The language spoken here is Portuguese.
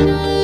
Música